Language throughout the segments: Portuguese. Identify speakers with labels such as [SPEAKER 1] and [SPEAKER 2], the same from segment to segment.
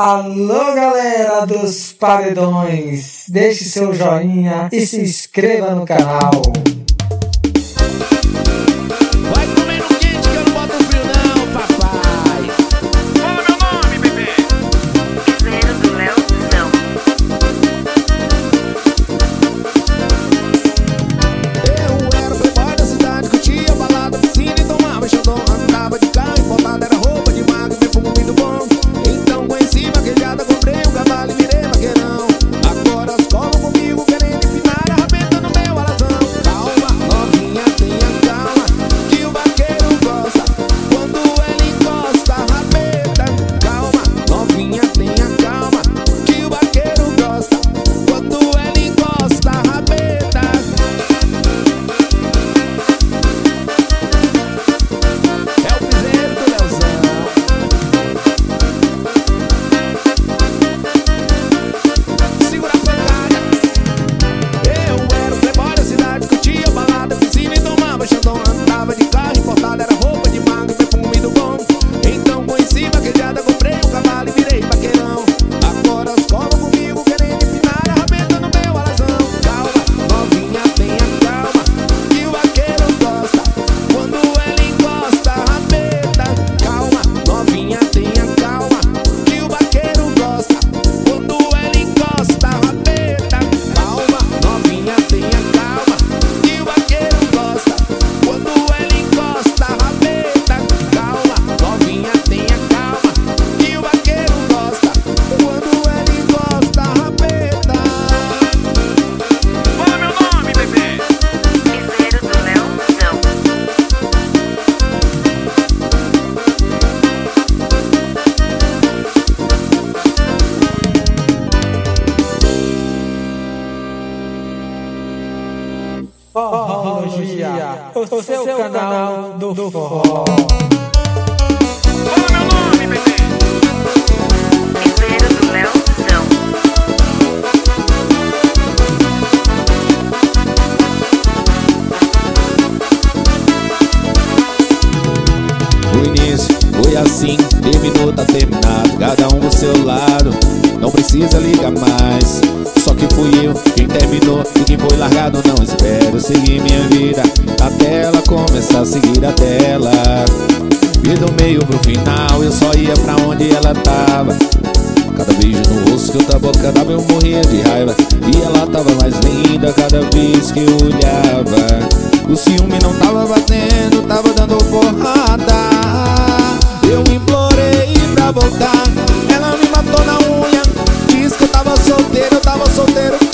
[SPEAKER 1] Alô, galera dos paredões, deixe seu joinha e se inscreva no canal. O, o seu, canal do, do forró. Fala
[SPEAKER 2] meu nome, bebê. Miseiro do Leozão.
[SPEAKER 3] O início foi assim, terminou, tá terminado Cada um do seu lado, não precisa ligar mais Só que fui eu quem terminou e quem foi largado Não espero seguir começar a seguir a dela E do meio pro final eu só ia pra onde ela tava. Cada beijo no rosto que eu tava cada eu morria de raiva. E ela tava mais linda cada vez que eu olhava. O ciúme não tava batendo, tava dando porrada. Eu implorei pra voltar. Ela me matou na unha Diz que eu tava solteiro, eu tava solteiro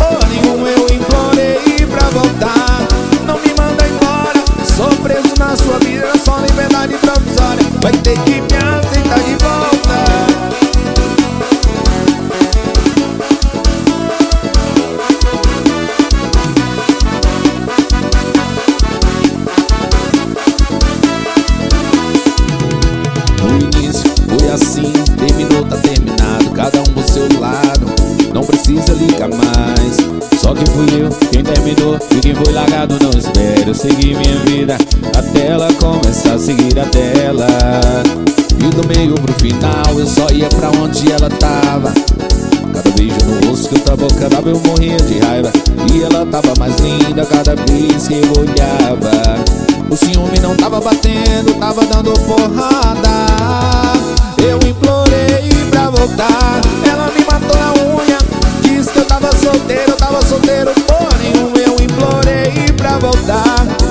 [SPEAKER 3] onde ela tava. Cada beijo no rosto que eu tava cada eu morria de raiva. E ela tava mais linda cada vez que eu olhava. O ciúme não tava batendo, tava dando porrada. Eu implorei pra voltar. Ela me matou na unha Disse que eu tava solteiro, tava solteiro. Por nenhum Eu implorei pra voltar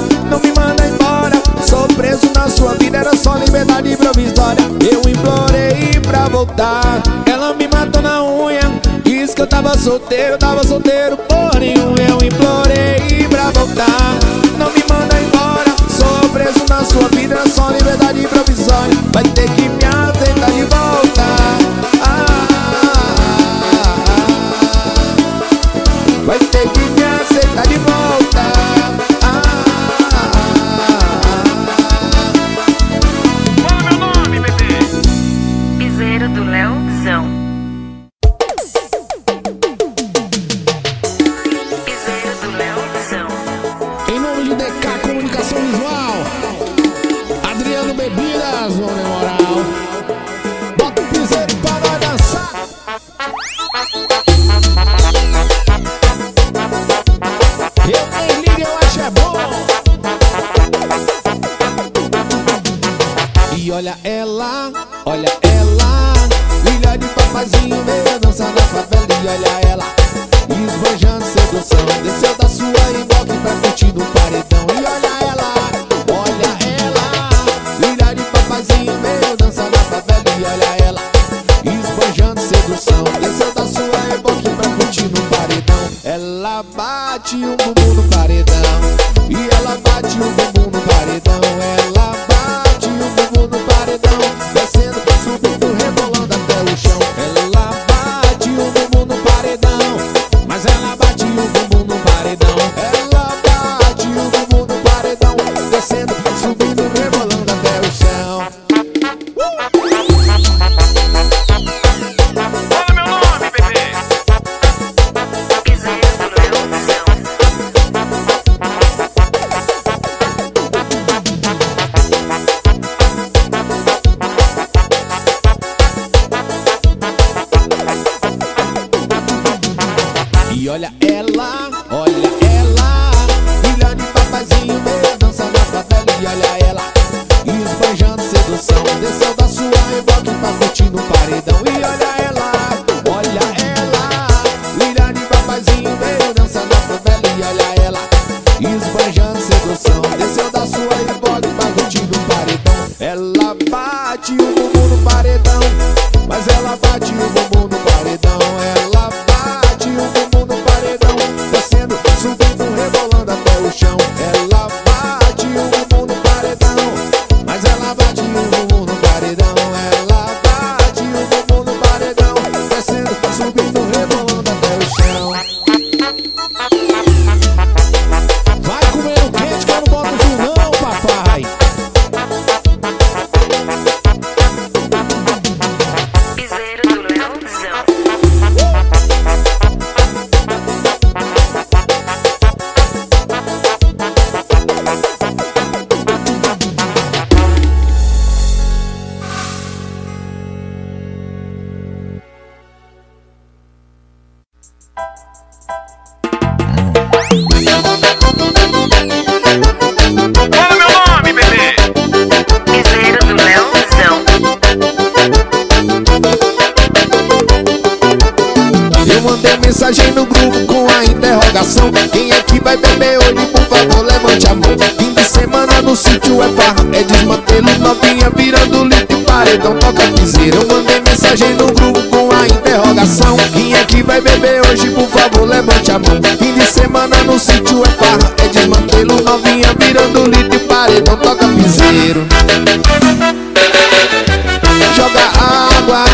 [SPEAKER 3] preso na sua vida, era só liberdade provisória. Eu implorei pra voltar. Ela me matou na unha. Disse que eu tava solteiro, tava solteiro por nenhum Eu implorei pra voltar. Não me manda embora. Sou preso na sua vida, era só liberdade provisória. Vai ter que me aceitar de volta
[SPEAKER 4] do Leozão.
[SPEAKER 3] No sítio é farra, é desmantelo Novinha virando litro e paredão, toca piseira Eu mandei mensagem no grupo com a interrogação. Quem é que vai beber hoje, por favor, levante a mão. Fim de semana no sítio é farra, é desmantelo Novinha virando litro e paredão, toca piseiro. Joga água,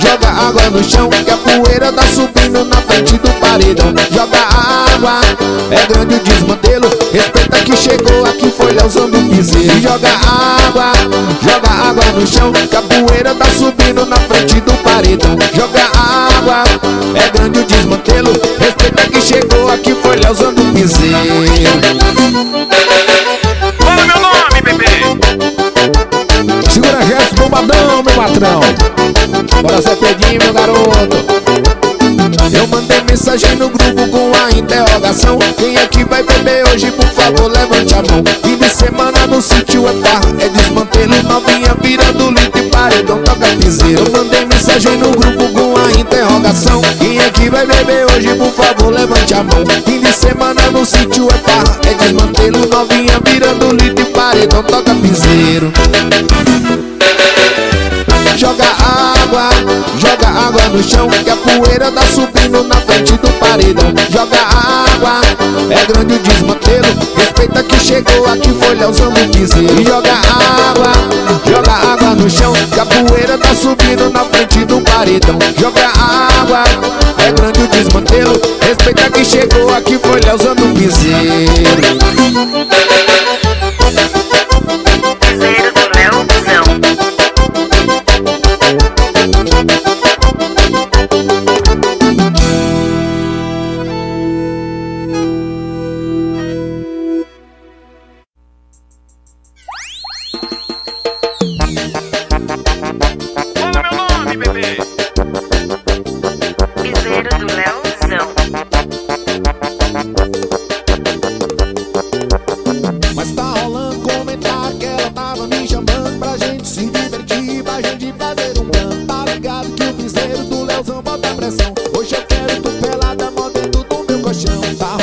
[SPEAKER 3] joga água no chão Que a poeira tá subindo na frente do paredão. Joga água, é grande o desmantelo que chegou aqui foi Leozão do piseiro Joga água, joga água no chão Que a poeira tá subindo na frente do paredão. Joga água, é grande o desmantelo. Respeita que chegou aqui foi Leozão do piseiro
[SPEAKER 2] Fala meu nome, bebê.
[SPEAKER 3] Segura Jeff bombadão, meu patrão. Bora ser Pedrinho, meu garoto. Eu mandei mensagem no grupo com a interrogação. Quem é que vai beber hoje, por favor, mão de semana no sítio é farra, é desmantelo Novinha virando litro e paredão, toca piseiro. Eu mandei mensagem no grupo com a interrogação. Quem é que vai beber hoje, por favor, levante a mão. Fim de semana no sítio é farra, é desmantelo Novinha virando litro e paredão, toca piseiro. Joga água, joga água no chão Que a poeira tá subindo na frente do paredão. Joga água, é grande o desmantelo chegou aqui foi Leozão do piseiro Joga água, joga água no chão Que a poeira tá subindo na frente do paredão. Joga água, é grande o desmantelo Respeita que chegou aqui do piseiro
[SPEAKER 4] Piseiro
[SPEAKER 3] colchão. Tá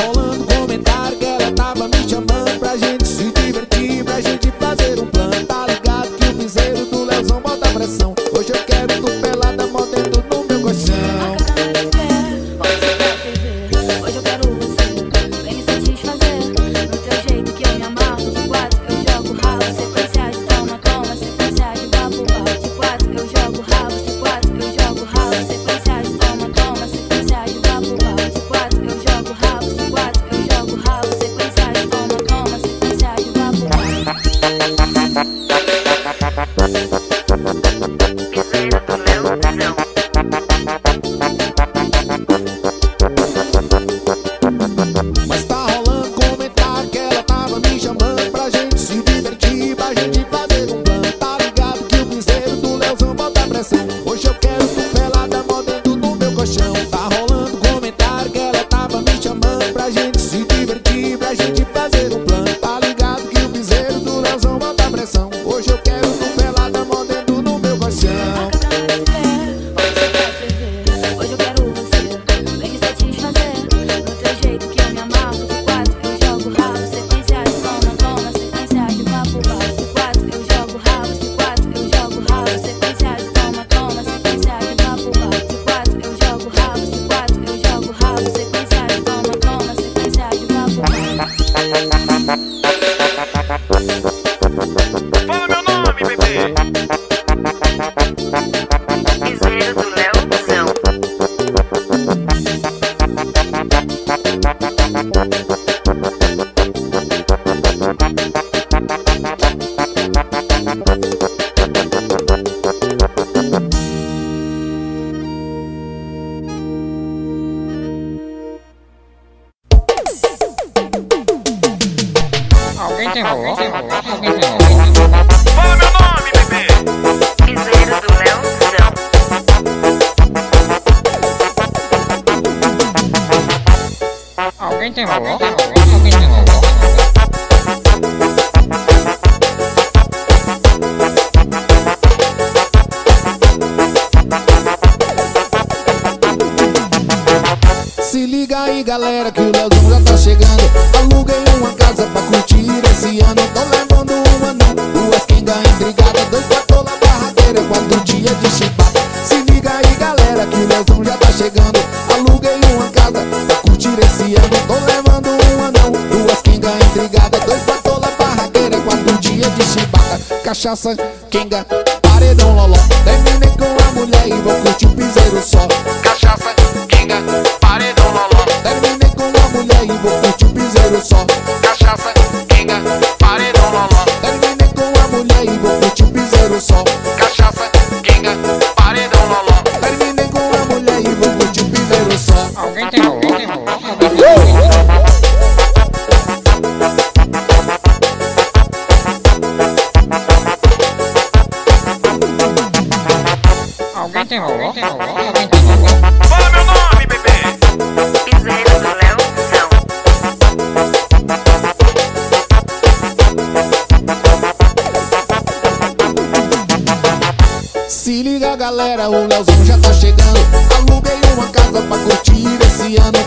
[SPEAKER 3] cachaça, kinga, paredão, loló. Terminei com a mulher e vou curtir o piseiro só. Cachaça, kinga, paredão galera, o Leozinho já tá chegando. Aluguei uma casa pra curtir esse ano.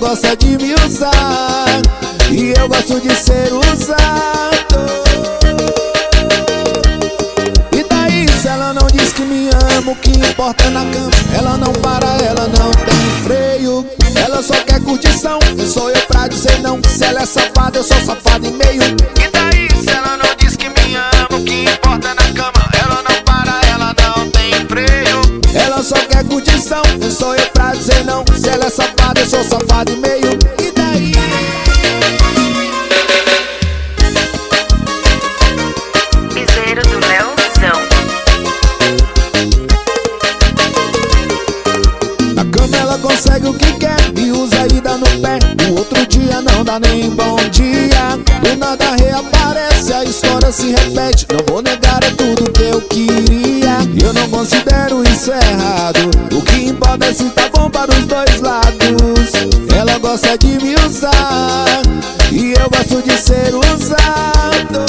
[SPEAKER 3] Gosta de me usar. E eu gosto de ser usado. E daí se ela não diz que me ama O que importa na cama Ela não para, ela não tem freio Ela só quer curtição Eu sou eu pra dizer não Se ela é safada, eu sou safado e meio Quer curtição Eu sou eu pra dizer não Se ela é safada, eu sou safado e meio E daí?
[SPEAKER 4] Piseiro do Leozão.
[SPEAKER 3] Na cama ela consegue o que quer e usa e dá no pé. O outro dia não dá nem bom dia. Do nada reaparece, a história se repete. Não vou negar, é tudo que eu queria. Eu não considero isso errado. Se tá bom para os dois lados. Ela gosta de me usar. E eu gosto de ser usado.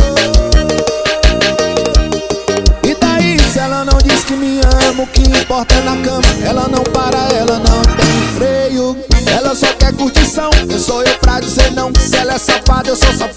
[SPEAKER 3] E daí se ela não diz que me ama O que importa é na cama? Ela não para, ela não tem freio. Ela só quer curtição. Eu sou eu pra dizer não. Se ela é safada, eu sou safado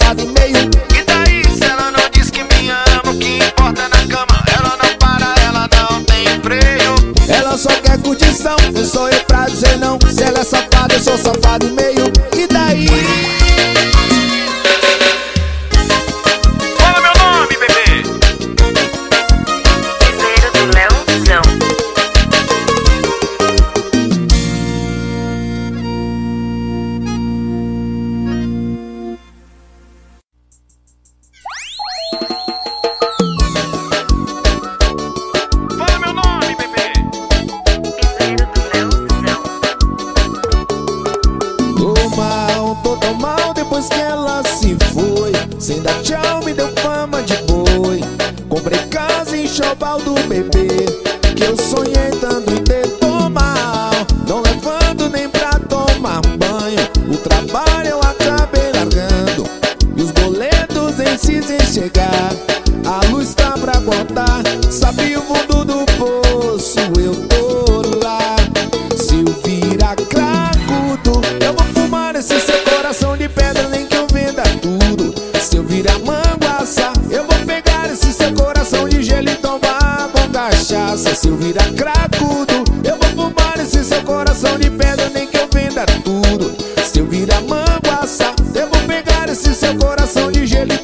[SPEAKER 3] esse seu coração de gelo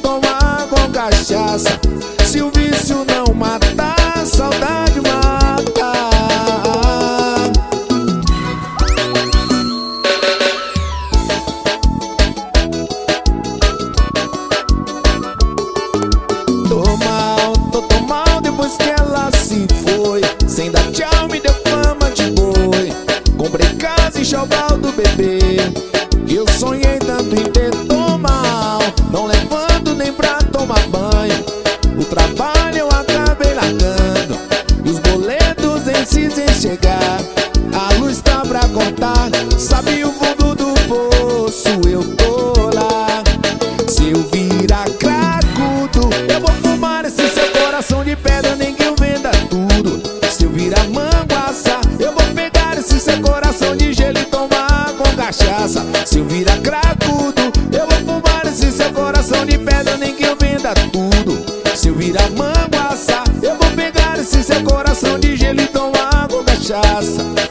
[SPEAKER 3] cachaça. Se eu virar cracudo, eu vou fumar esse seu coração de pedra, nem que eu venda tudo. Se eu virar manguaça, eu vou pegar esse seu coração de gelo e tomar com cachaça.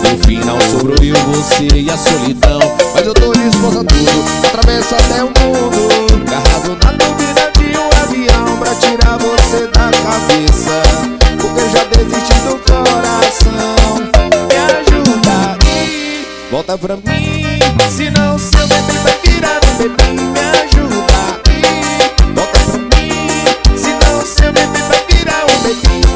[SPEAKER 3] No final sobrou eu, você e a solidão. Mas eu tô disposto a tudo, atravesso até o mundo. Agarrado na turbina de um avião pra tirar você da cabeça. Porque eu já desisti do coração. Me ajuda e volta pra mim. Senão seu bebê vai virar um bebê. Me ajuda e volta pra mim. Senão seu bebê vai virar um bebê.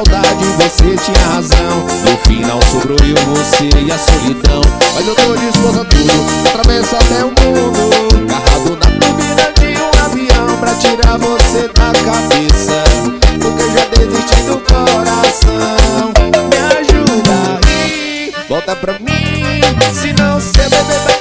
[SPEAKER 3] saudade você tinha razão. No final sobrou eu, você e a solidão. Mas eu tô disposto a tudo, atravesso até o mundo. Carrado na turbina de um avião Pra tirar você da cabeça. Porque eu já desisti do coração. Me ajuda aí, volta pra mim. Se não cê beber.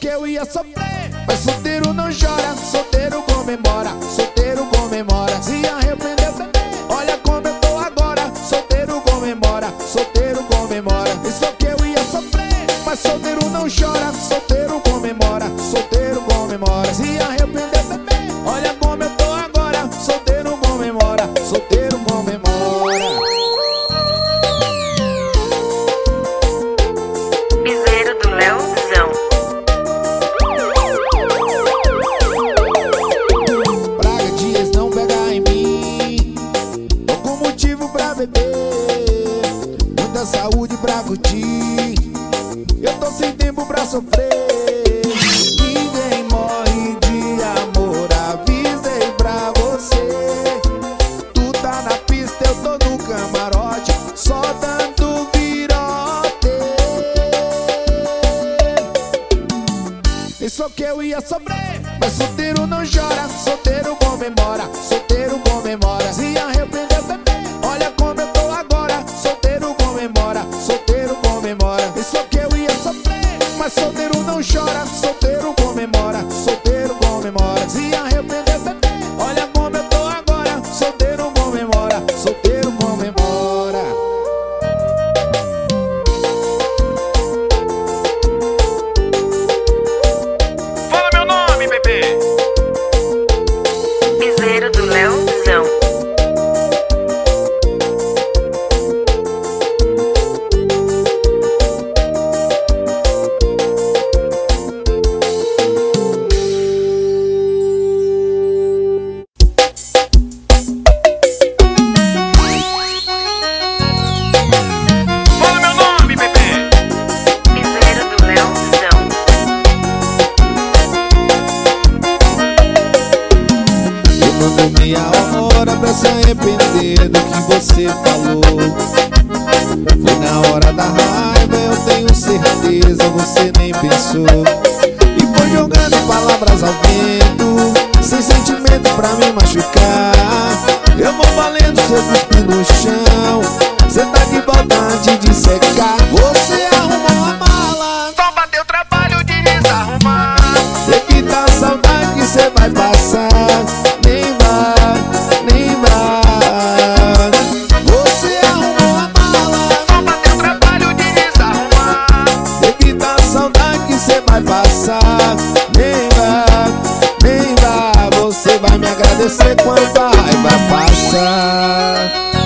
[SPEAKER 3] que eu ia sofrer. Mas solteiro não chora, solteiro comemora pensou que eu ia sofrer. Mas solteiro não chora, solteiro comemora Solteiro comemora. Se falou. Foi na hora da raiva, eu tenho certeza Você nem pensou. E foi jogando palavras ao vento. Me agradecer quando a raiva passar